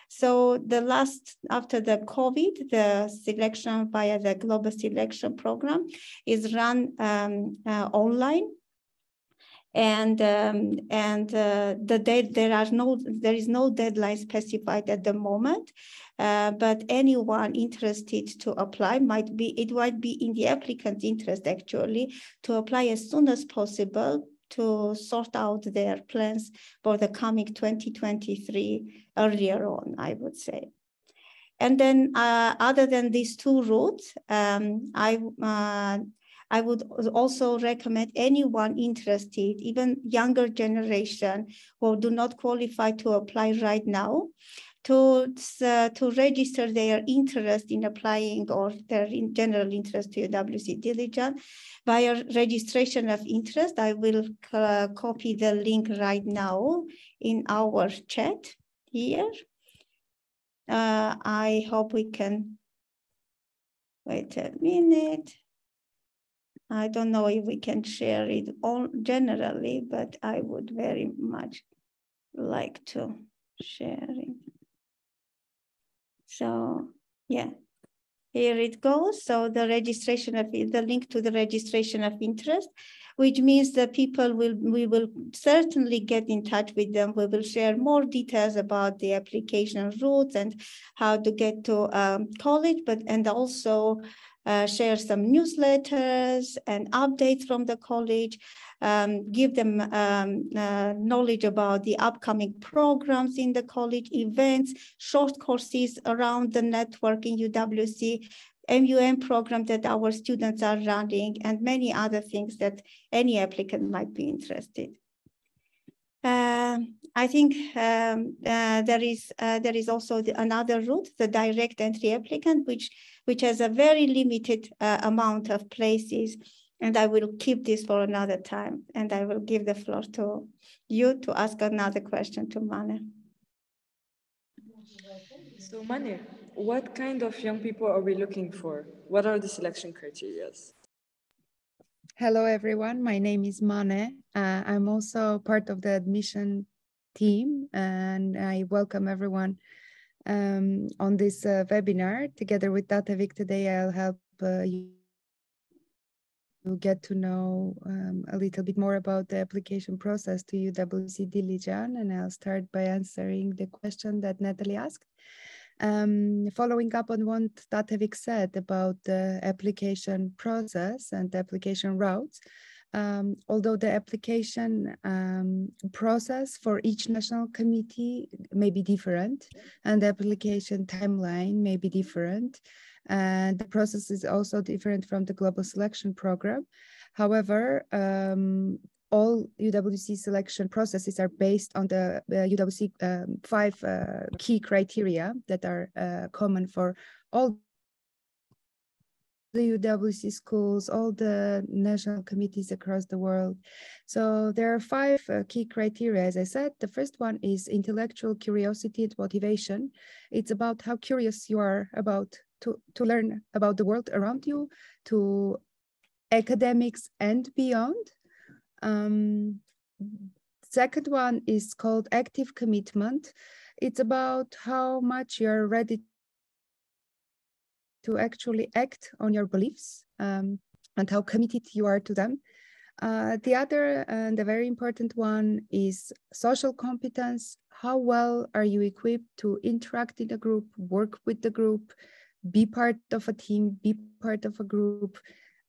So the last, after the COVID, the selection via the global selection program is run um, uh, online and um, and uh, the date there are no there is no deadline specified at the moment. Uh, but anyone interested to apply might be it might be in the applicant's interest actually to apply as soon as possible to sort out their plans for the coming 2023 earlier on i would say. And then uh, other than these two routes um, i uh, I would also recommend anyone interested, even younger generation who do not qualify to apply right now, to, uh, to register their interest in applying or their in general interest to WC Dilijan via registration of interest. I will uh, copy the link right now in our chat here. Uh, I hope we can wait a minute. I don't know if we can share it all generally, but I would very much like to share it. So yeah, here it goes. So the registration of the link to the registration of interest, which means that people will, we will certainly get in touch with them. We will share more details about the application routes and how to get to um, college, but and also uh, share some newsletters and updates from the college, um, give them um, uh, knowledge about the upcoming programs in the college, events, short courses around the network in UWC, MUN program that our students are running, and many other things that any applicant might be interested. Uh, I think um, uh, there is uh, there is also the, another route, the direct entry applicant, which which has a very limited uh, amount of places. And I will keep this for another time. And I will give the floor to you to ask another question to Mane. So Mane, what kind of young people are we looking for? What are the selection criteria? Hello, everyone. My name is Mane. Uh, I'm also part of the admission team, and I welcome everyone um, on this uh, webinar. Together with Tatevik today, I'll help uh, you get to know um, a little bit more about the application process to UWC Dilijan, and I'll start by answering the question that Natalie asked. Um, following up on what Tatevik said about the application process and application routes, um, although the application um, process for each national committee may be different and the application timeline may be different and the process is also different from the global selection program. However, um, all UWC selection processes are based on the uh, UWC um, five uh, key criteria that are uh, common for all the UWC schools, all the national committees across the world. So there are five uh, key criteria, as I said. The first one is intellectual curiosity and motivation. It's about how curious you are about to, to learn about the world around you, to academics and beyond. Um, second one is called active commitment. It's about how much you're ready to actually act on your beliefs um, and how committed you are to them. Uh, the other and a very important one is social competence. How well are you equipped to interact in a group, work with the group, be part of a team, be part of a group,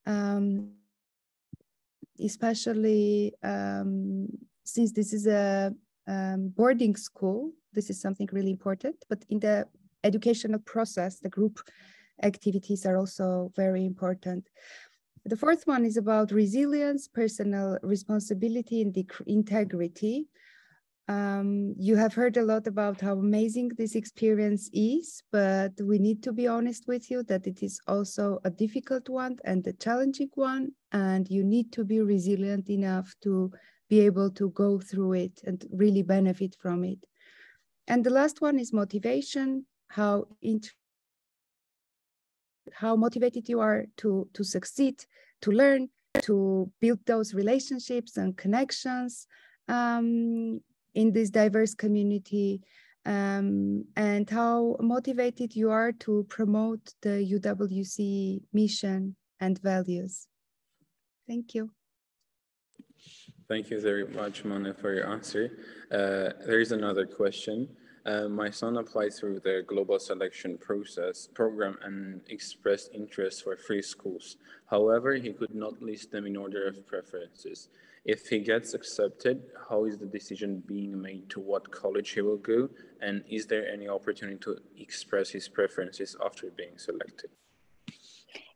um, especially um, since this is a um, boarding school, this is something really important, but in the educational process, the group activities are also very important. The fourth one is about resilience, personal responsibility, and integrity. Um, you have heard a lot about how amazing this experience is, but we need to be honest with you that it is also a difficult one and a challenging one, and you need to be resilient enough to be able to go through it and really benefit from it. And the last one is motivation, how how motivated you are to, to succeed, to learn, to build those relationships and connections um, in this diverse community, um, and how motivated you are to promote the UWC mission and values. Thank you. Thank you very much, Mona, for your answer. Uh, there is another question. Uh, my son applied through the global selection process program and expressed interest for three schools. However, he could not list them in order of preferences. If he gets accepted, how is the decision being made to what college he will go? And is there any opportunity to express his preferences after being selected?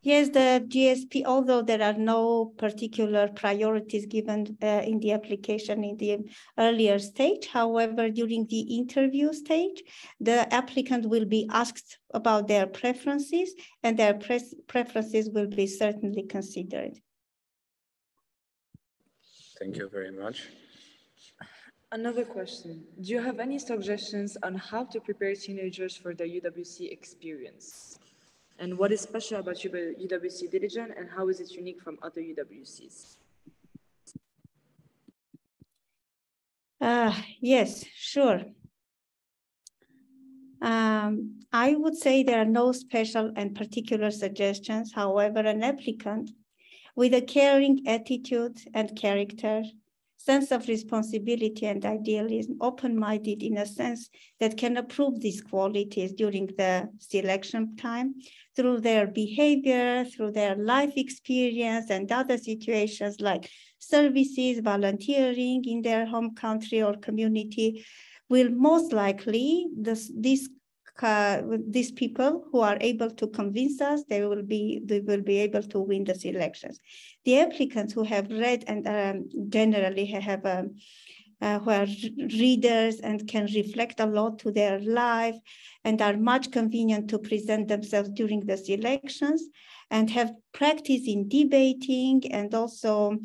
Yes, the GSP, although there are no particular priorities given uh, in the application in the earlier stage, however, during the interview stage, the applicant will be asked about their preferences and their pre preferences will be certainly considered. Thank you very much. Another question. Do you have any suggestions on how to prepare teenagers for the UWC experience? And what is special about UWC Dilijan and how is it unique from other UWCs? Uh, yes, sure. Um, I would say there are no special and particular suggestions. However, an applicant with a caring attitude and character, sense of responsibility and idealism, open-minded in a sense that can approve these qualities during the selection time through their behavior, through their life experience and other situations like services, volunteering in their home country or community, will most likely, this, this uh, these people who are able to convince us, they will be they will be able to win the elections. The applicants who have read and um, generally have um, uh, who are readers and can reflect a lot to their life and are much convenient to present themselves during the elections and have practice in debating and also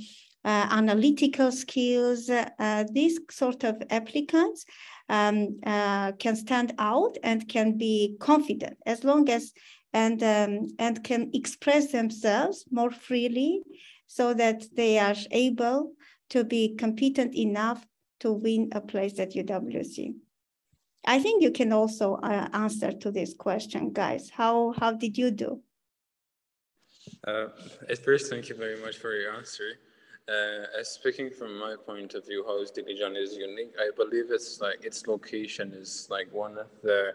uh, analytical skills. Uh, these sort of applicants um, uh, can stand out and can be confident as long as and um, and can express themselves more freely so that they are able to be competent enough to win a place at UWC. I think you can also uh, answer to this question, guys. How how did you do? Uh, at first, thank you very much for your answer. Uh, speaking from my point of view, how Dilijan is unique, I believe it's like its location is like one of the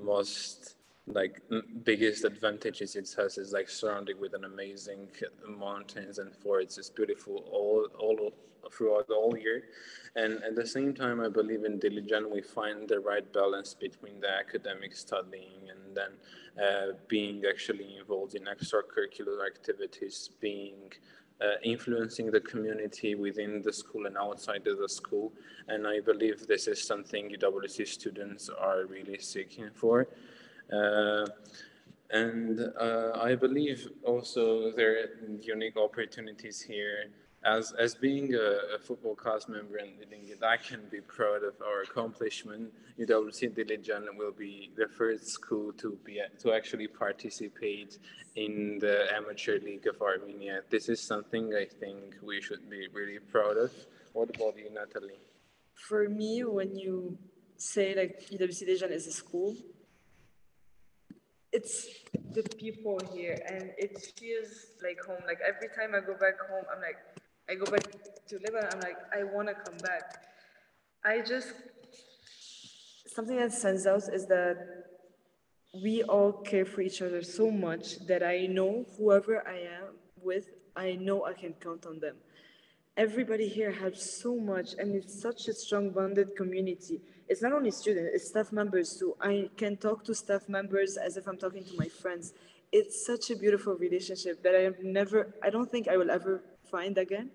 most like biggest advantages it has is like surrounded with an amazing mountains and forests. It's beautiful all all throughout the whole year, and at the same time, I believe in Dilijan we find the right balance between the academic studying and then uh, being actually involved in extracurricular activities, being uh, influeing the community within the school and outside of the school. And I believe this is something UWC students are really seeking for. Uh, and uh, I believe also there are unique opportunities here as as being a, a, football class member and leading it, I can be proud of our accomplishment. UWC Dilijan will be the first school to be to actually participate in the amateur league of Armenia. This is something I think we should be really proud of. What about you, Natalie? For me, when you say like UWC Dilijan is a school, it's the people here and it feels like home. Like every time I go back home, I'm like, I go back to Lebanon, I'm like, I want to come back. I just, something that stands out is that we all care for each other so much that I know whoever I am with, I know I can count on them. Everybody here helps so much, and it's such a strong bonded community. It's not only students, it's staff members too. I can talk to staff members as if I'm talking to my friends. It's such a beautiful relationship that I have never, I don't think I will ever find again.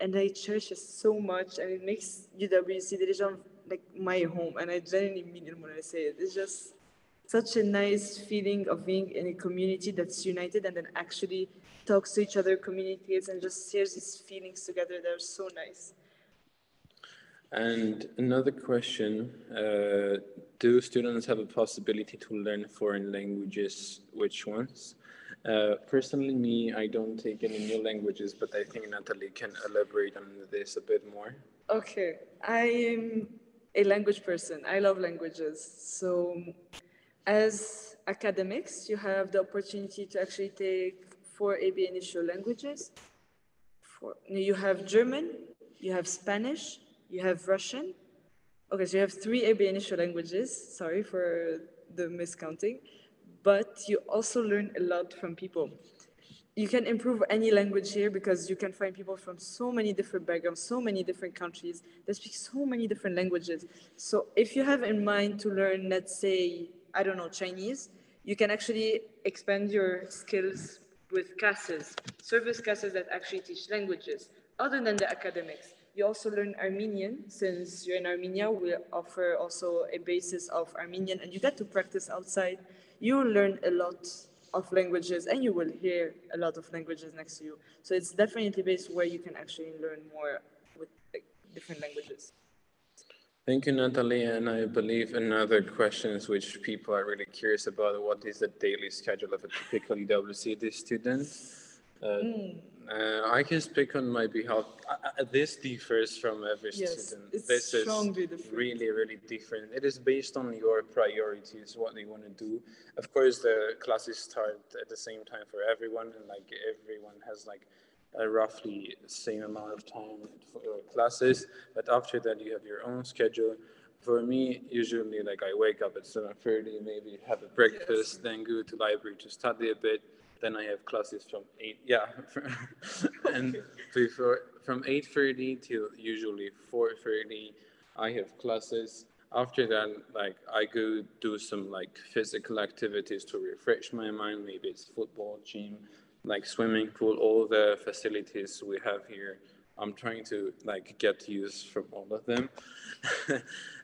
And I cherish it so much, and it makes UWC Dilijan like my home. And I genuinely mean it when I say it. It's just such a nice feeling of being in a community that's united and then actually talks to each other, communicates, and just shares these feelings together. They're so nice. And another question uh, Do students have a possibility to learn foreign languages? Which ones? Uh, personally, me, I don't take any new languages, but I think Natalie can elaborate on this a bit more. Okay, I am a language person. I love languages. So, as academics, you have the opportunity to actually take four ab initio languages. For, you have German, you have Spanish, you have Russian. Okay, so you have three ab initio languages. Sorry for the miscounting but you also learn a lot from people. You can improve any language here because you can find people from so many different backgrounds, so many different countries that speak so many different languages. So if you have in mind to learn, let's say, I don't know, Chinese, you can actually expand your skills with classes, service classes that actually teach languages, other than the academics. You also learn Armenian, since you're in Armenia, we offer also a basis of Armenian, and you get to practice outside you will learn a lot of languages and you will hear a lot of languages next to you. So it's definitely a place where you can actually learn more with like, different languages. Thank you, Natalie. And I believe another question which people are really curious about what is the daily schedule of a typical UWCD student? Uh, mm. Uh, I can speak on my behalf. Uh, this differs from every yes, student. It's this is different. really, really different. It is based on your priorities, what you want to do. Of course, the classes start at the same time for everyone, and like everyone has like a roughly same amount of time for classes. But after that, you have your own schedule for me, usually like I wake up at 7.30, maybe have a breakfast, yes. then go to library to study a bit. Then I have classes from 8, yeah, and before, from 8.30 till usually 4.30, I have classes. After that, like I go do some like physical activities to refresh my mind. Maybe it's football, gym, like swimming pool, all the facilities we have here. I'm trying to like get use from all of them.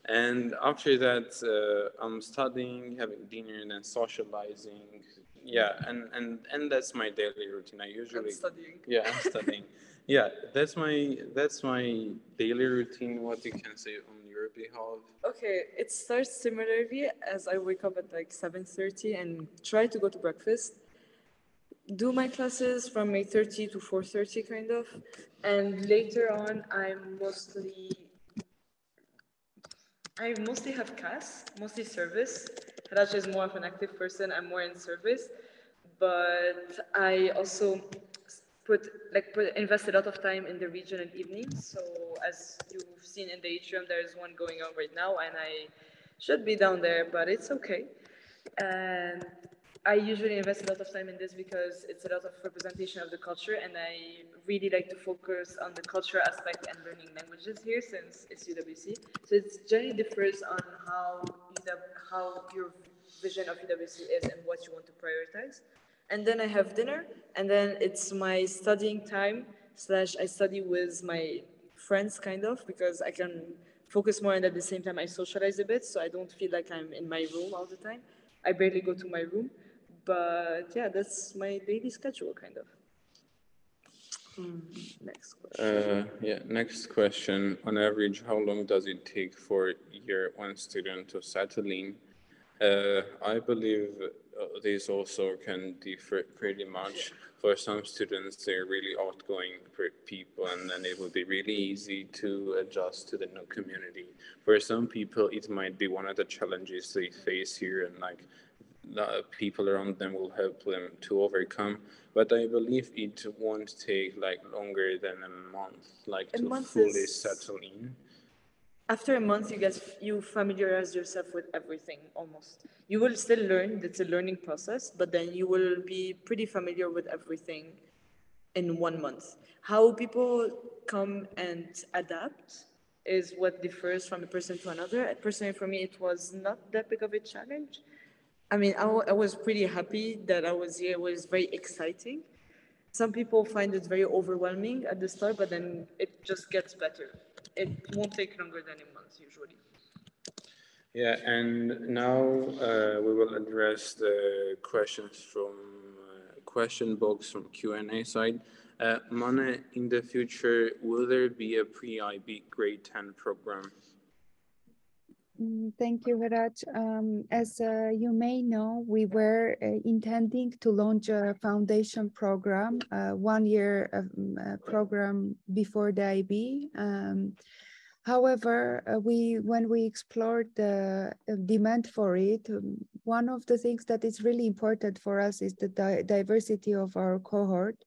and after that, uh, I'm studying, having dinner, and then socializing. Yeah, and and and that's my daily routine. I usually I'm studying. Yeah, I'm studying. yeah, that's my that's my daily routine. What you can say on your behalf? Okay, it starts similarly as I wake up at like seven thirty and try to go to breakfast do my classes from 8.30 to 4.30 kind of and later on i'm mostly i mostly have CAS, mostly service Raj is more of an active person i'm more in service. But i also put like put invest a lot of time in the region and evenings so as you've seen in the atrium there's one going on right now and i should be down there but it's okay. And I usually invest a lot of time in this because it's a lot of representation of the culture, and I really like to focus on the culture aspect and learning languages here since it's UWC. So it generally differs on how how your vision of UWC is and what you want to prioritize. And then I have dinner, and then it's my studying time slash I study with my friends kind of because I can focus more and at the same time I socialize a bit, so I don't feel like I'm in my room all the time. I barely go to my room. But yeah, that's my daily schedule, kind of. Mm, next question. Uh, yeah, next question. On average, how long does it take for your one student to settle in? Uh, I believe uh, this also can differ pretty much. For some students, they're really outgoing people, and then it will be really easy to adjust to the new community. For some people, it might be one of the challenges they face here, and like that people around them will help them to overcome. But I believe it won't take like longer than a month, like a to month fully is... settle in. After a month, you get you familiarize yourself with everything almost. You will still learn; it's a learning process, but then you will be pretty familiar with everything in one month. How people come and adapt is what differs from a person to another. Personally, for me, it was not that big of a challenge I mean, I, was pretty happy that I was here. It was very exciting. Some people find it very overwhelming at the start, but then it just gets better. It won't take longer than a month usually. Yeah, and now uh, we will address the questions from uh, question box from Q&A side. Uh, in the future, will there be a pre-IB grade 10 program? Mm, thank you, Viraj. Um, as uh, you may know, we were uh, intending to launch a foundation program, uh, one year um, program before the IB. Um, however, uh, we when we explored the uh, demand for it, um, one of the things that is really important for us is the di diversity of our cohort.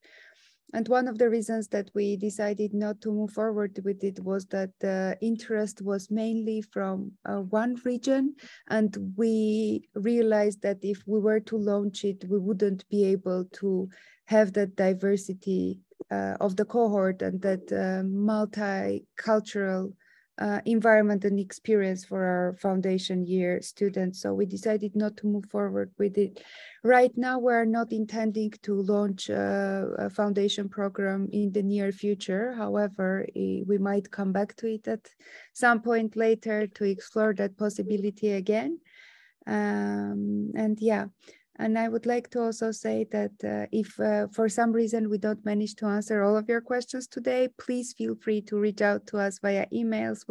And one of the reasons that we decided not to move forward with it was that the interest was mainly from uh, one region. And we realized that if we were to launch it, we wouldn't be able to have that diversity uh, of the cohort and that uh, multicultural uh, environment and experience for our foundation year students. So we decided not to move forward with it. Right now, we're not intending to launch a, a foundation program in the near future. However, we might come back to it at some point later to explore that possibility again. Um, and yeah, and I would like to also say that uh, if uh, for some reason we don't manage to answer all of your questions today, please feel free to reach out to us via emails.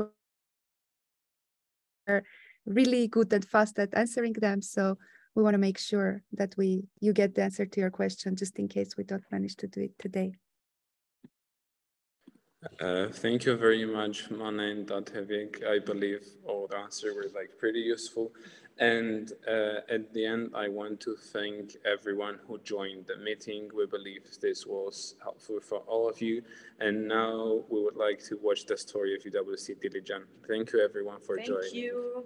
We're really good and fast at answering them. So we want to make sure that we you get the answer to your question just in case we don't manage to do it today. Uh, thank you very much, Mana and Tatevik. I believe all the answers were like pretty useful. And uh, at the end, I want to thank everyone who joined the meeting. We believe this was helpful for all of you. And now we would like to watch the story of UWC Dilijan. Thank you everyone for Thank joining. Thank you.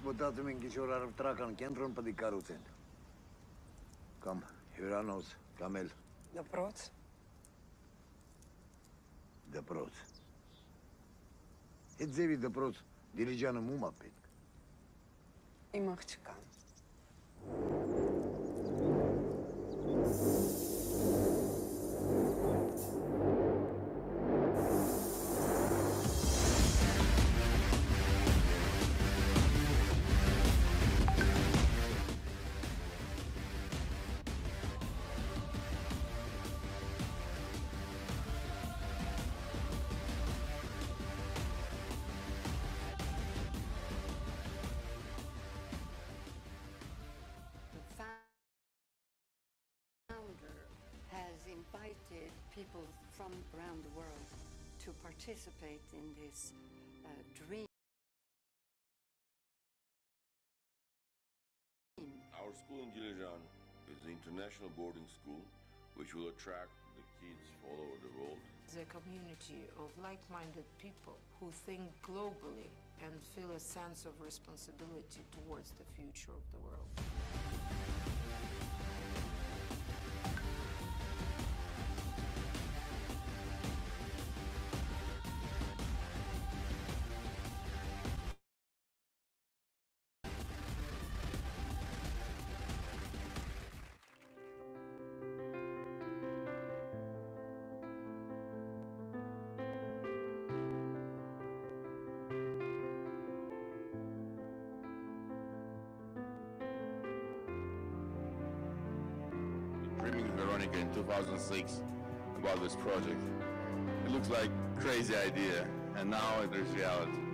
Մենք մտածում ենք ինչ-որ առևտրական կենտրոն պետք կառուցեն։ Կամ հյուրանոց, կամ էլ դպրոց։ Դպրոց։ Այդ ձևի դպրոց Դիլիջանում ում է պետք։ Իմ աղջկան։ Thank you. People from around the world to participate in this uh, dream. Our school in Dilijan is an international boarding school which will attract the kids all over the world. It's a community of like-minded people who think globally and feel a sense of responsibility towards the future of the world. In 2006 about this project. It looks like crazy idea, and now it is reality.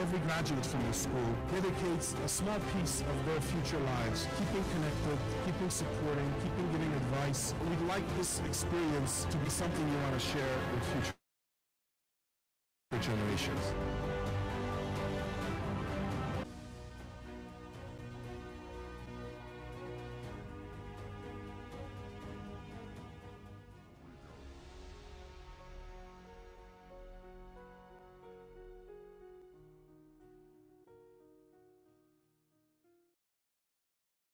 Every graduate from the school dedicates a small piece of their future lives, keeping connected, keeping supporting, keeping giving advice. We'd like this experience to be something you want to share with future generations.